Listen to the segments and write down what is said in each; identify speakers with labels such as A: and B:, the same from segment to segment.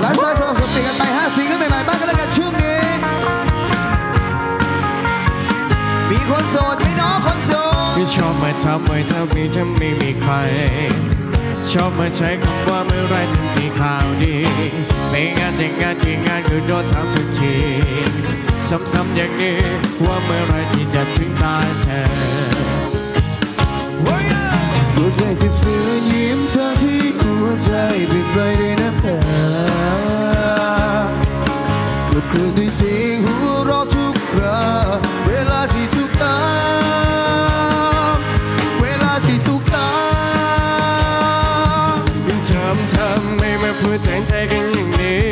A: ไลฟ์สไตล์สลับสับเปลี่ยนกันไปห้าซิงเกิลใหม่ๆบ้างกันแล้วกันช่วงนี้ มีคนโสดไหมน้องคนโสด
B: ที่ชอบมาทำไว้ถ้ามีถ้าไม่มีใคร ชอบมาใช้คำว่าเมื่อไรจะมีข่าวดี ไม่งานแต่งงานกี่งานก็โดนถามทุกทีซ้ำๆอย่างนี้ว่าเมื่อไรที่จะถึงตาเธอ
A: ก็คืนด้วยเสียงหัวเราะทุกคราเวลาที่ทุกทางเวลาที่ทุกทาง
B: ทำทำไม่มาพูดแทนใจกันอย่างนี้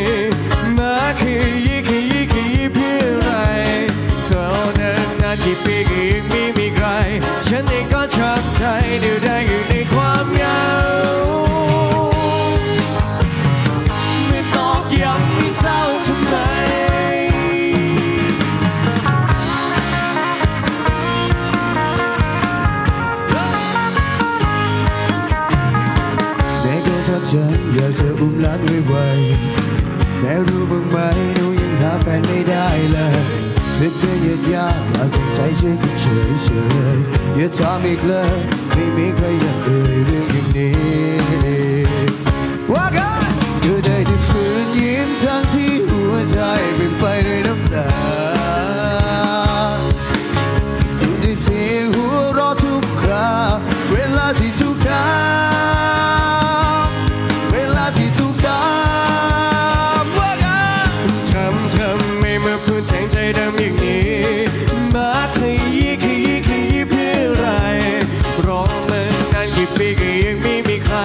B: มาคือยี่คือยี่คือยี่เพื่ออะไรก็นานนานกี่ปีก็ยังไม่มีใคร ฉันเองก็ชอบใจเดียวได้ อยาก
A: จะอุ้มหลานไวๆแม่รู้บ้างไหมหนูยังหาแฟนไม่ได้เลยเป็นเพื่อยากยากอยากให้ใจเฉยกับเฉยเฉยๆอย่าถามอีกเลยไม่มีใครอยากเอ่ยเรื่องอย่างนี้ ใจดำอย่างนี้
B: มาขยี้ขยี้ขยี้เพื่ออะไรรอมานานกี่ปีก็ยังไม่มีใคร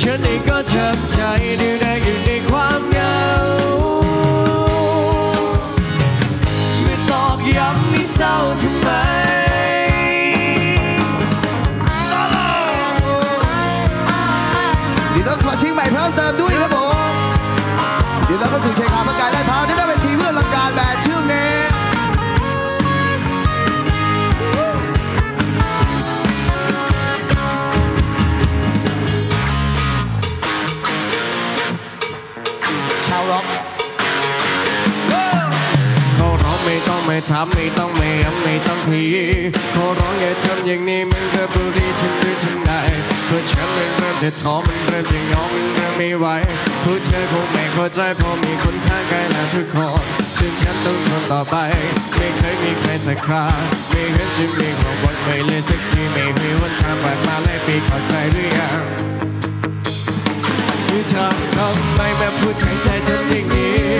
B: ฉันเองก็ช้ำใจดูได้อยู่ในความเหงาไม่ตอกย้ำไม่เศร้าทำไม
A: ดีต้องสมาชิกใหม่เพิ่มเติมด้วยาวร็อก
B: เขาร้องไม่ต้องไม่ทำไม่ต้องไม่ย้ำไม่ต้องขยี้เขาร้องอย่าทำอย่างนี้มันก็บุรีฉันรู้ฉันได้เพราะฉันมันเริ่มจะท้อมันเริ่มจะงอมันเริ่มไม่ไหวผู้เธอคงไม่เข้าใจเพราะมีคนข้างกายแล้วทุกคนซึ่งฉันต้องทนต่อไป ไม่เคยมีใครสักคราไม่เห็นจะมีความหวังไม่เลยสักทีไม่มีวันทางผ่านมาหลายปีเข้าใจหรือยังือทำทำไมแบบพูดแทนใจฉันอย่างนี้